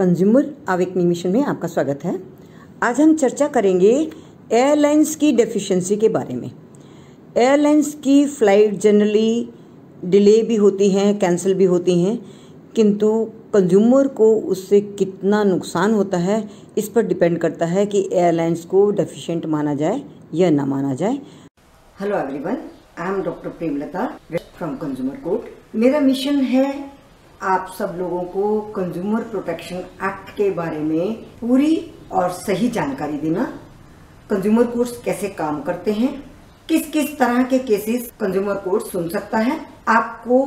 Consumer awakening mission में आपका स्वागत है। आज हम चर्चा करेंगे एयरलाइंस की डेफिशिएंसी के बारे में। एयरलाइंस की फ़्लाइट जनरली डिले भी होती हैं कैंसिल भी होती हैं, किंतु कंज्यूमर को उससे कितना नुकसान होता है, इस पर डिपेंड करता है कि एयरलाइंस को डेफिशिएंट माना जाए या ना माना जाए। Hello everyone I am doctor Premlata from consumer court मेरा मिशन है आप सब लोगों को कंज्यूमर प्रोटेक्शन एक्ट के बारे में पूरी और सही जानकारी देना। कंज्यूमर कोर्ट्स कैसे काम करते हैं किस किस तरह के केसेस कंज्यूमर कोर्ट सुन सकता है, आपको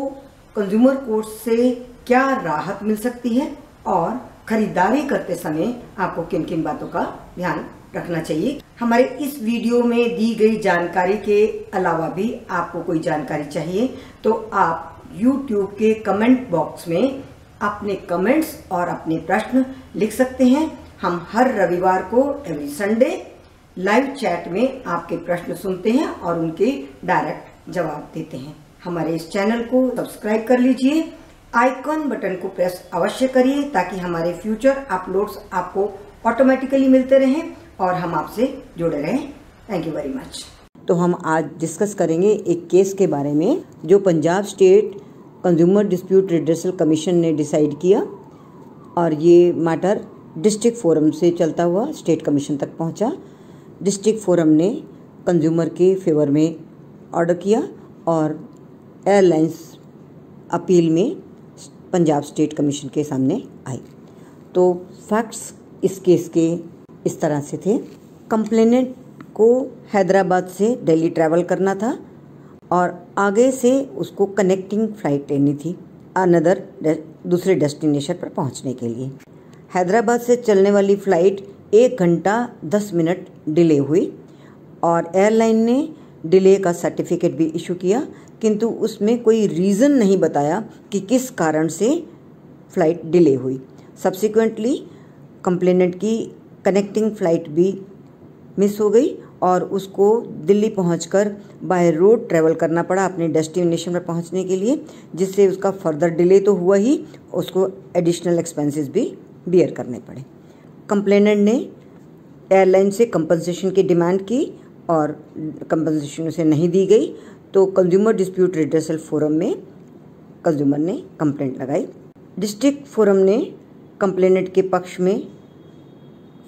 कंज्यूमर कोर्ट से क्या राहत मिल सकती है और खरीदारी करते समय आपको किन किन बातों का ध्यान रखना चाहिए। हमारे इस वीडियो में दी गई जानकारी के अलावा भी आपको कोई जानकारी चाहिए तो आप YouTube के कमेंट बॉक्स में अपने कमेंट्स और अपने प्रश्न लिख सकते हैं। हम हर रविवार को एवरी संडे लाइव चैट में आपके प्रश्न सुनते हैं और उनके डायरेक्ट जवाब देते हैं। हमारे इस चैनल को सब्सक्राइब कर लीजिए। आइकॉन बटन को प्रेस अवश्य करिए ताकि हमारे फ्यूचर अपलोड्स आपको ऑटोमेटिकली मिलते रहें और हम आपसे जुड़े रहें। थैंक यू वेरी मच तो हम आज डिस्कस करेंगे एक केस के बारे में जो Punjab state consumer dispute redressal commission ने डिसाइड किया और ये मैटर डिस्ट्रिक्ट फोरम से चलता हुआ स्टेट कमीशन तक पहुँचा। डिस्ट्रिक्ट फोरम ने कंज्यूमर के फेवर में ऑर्डर किया और एयरलाइंस अपील में पंजाब स्टेट कमीशन के सामने आई। तो फैक्ट्स इस केस के इस तरह से थे। कंप्लेनेंट को हैदराबाद से दिल्ली ट्रैवल करना था। और आगे से उसको कनेक्टिंग फ़्लाइट लेनी थी अनदर दूसरे डेस्टिनेशन पर पहुँचने के लिए। हैदराबाद से चलने वाली फ़्लाइट एक घंटा दस मिनट डिले हुई और एयरलाइन ने डिले का सर्टिफिकेट भी इशू किया, किंतु उसमें कोई रीज़न नहीं बताया कि किस कारण से फ़्लाइट डिले हुई। सब्सिक्वेंटली कंप्लेनेंट की कनेक्टिंग फ़्लाइट भी मिस हो गई और उसको दिल्ली पहुंचकर बाय रोड ट्रैवल करना पड़ा अपने डेस्टिनेशन पर पहुँचने के लिए, जिससे उसका फर्दर डिले तो हुआ ही, उसको एडिशनल एक्सपेंसेस भी बियर करने पड़े। कंप्लेनेंट ने एयरलाइन से कंपनसेशन की डिमांड की और कंपनसेशन उसे नहीं दी गई तो कंज्यूमर डिस्प्यूट रिड्रेसल फोरम में कंज्यूमर ने कंप्लेंट लगाई। डिस्ट्रिक्ट फोरम ने कंप्लेनेंट के पक्ष में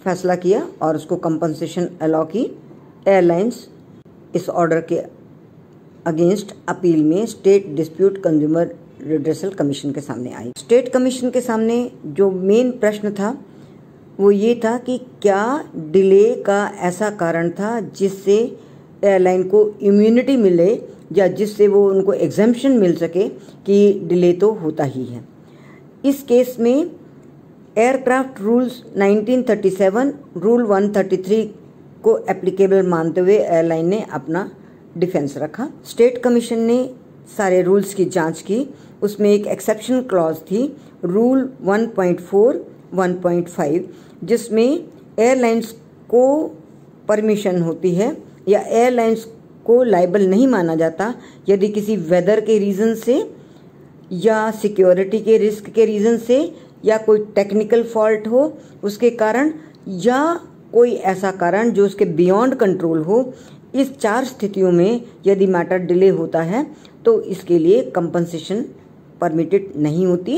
फैसला किया और उसको कंपनसेशन अलाउ की। एयरलाइंस इस ऑर्डर के अगेंस्ट अपील में state dispute consumer redressal commission के सामने आई। स्टेट कमीशन के सामने जो मेन प्रश्न था, वो ये था कि क्या डिले का ऐसा कारण था जिससे एयरलाइन को इम्यूनिटी मिले या जिससे वो उनको एग्जामेशन मिल सके कि डिले तो होता ही है। इस केस में एयरक्राफ्ट रूल्स 1937 रूल 133 को एप्लीकेबल मानते हुए एयरलाइन ने अपना डिफेंस रखा। स्टेट कमीशन ने सारे रूल्स की जाँच की। उसमें एक एक्सेप्शन क्लॉज थी रूल 1.4 1.5 जिसमें एयरलाइंस को परमिशन होती है या एयरलाइंस को लाइबल नहीं माना जाता। यदि किसी वेदर के रीज़न से या सिक्योरिटी के रिस्क के रीज़न से या कोई टेक्निकल फॉल्ट हो, उसके कारण या कोई ऐसा कारण जो उसके बियॉन्ड कंट्रोल हो, इस चार स्थितियों में यदि मैटर डिले होता है तो इसके लिए कंपनसेशन परमिटेड नहीं होती।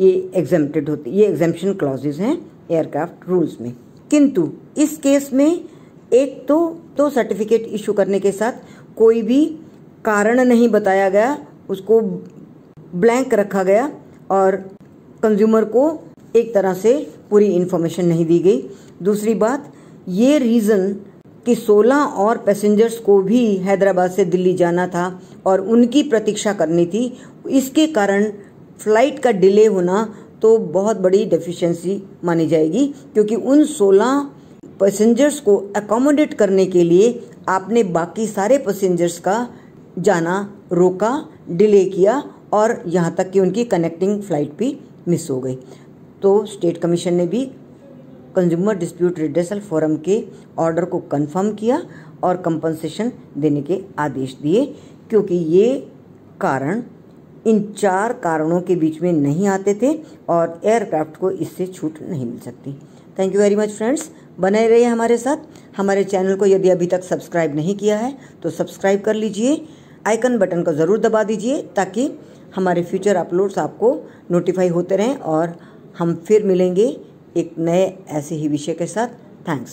ये एग्जेम्प्टेड होती, ये एग्जेम्पन क्लॉजेज हैं एयरक्राफ्ट रूल्स में। किंतु इस केस में एक तो तो सर्टिफिकेट इशू करने के साथ कोई भी कारण नहीं बताया गया, उसको ब्लैंक रखा गया और कंज्यूमर को एक तरह से पूरी इन्फॉर्मेशन नहीं दी गई। दूसरी बात, ये रीज़न कि 16 और पैसेंजर्स को भी हैदराबाद से दिल्ली जाना था और उनकी प्रतीक्षा करनी थी, इसके कारण फ़्लाइट का डिले होना तो बहुत बड़ी डेफिशिएंसी मानी जाएगी, क्योंकि उन 16 पैसेंजर्स को अकोमोडेट करने के लिए आपने बाकी सारे पैसेंजर्स का जाना, रोका डिले किया और यहाँ तक कि उनकी कनेक्टिंग फ़्लाइट भी मिस हो गई। तो स्टेट कमीशन ने भी कंज्यूमर डिस्प्यूट रिड्रेसल फोरम के ऑर्डर को कंफर्म किया और कंपनसेशन देने के आदेश दिए, क्योंकि ये कारण इन चार कारणों के बीच में नहीं आते थे और एयरक्राफ्ट को इससे छूट नहीं मिल सकती। Thank you very much friends बने रहिए हमारे साथ। हमारे चैनल को यदि अभी तक सब्सक्राइब नहीं किया है तो सब्सक्राइब कर लीजिए। आइकन बटन को ज़रूर दबा दीजिए, ताकि हमारे फ्यूचर अपलोड्स आपको नोटिफाई होते रहें और हम फिर मिलेंगे एक नए ऐसे ही विषय के साथ। थैंक्स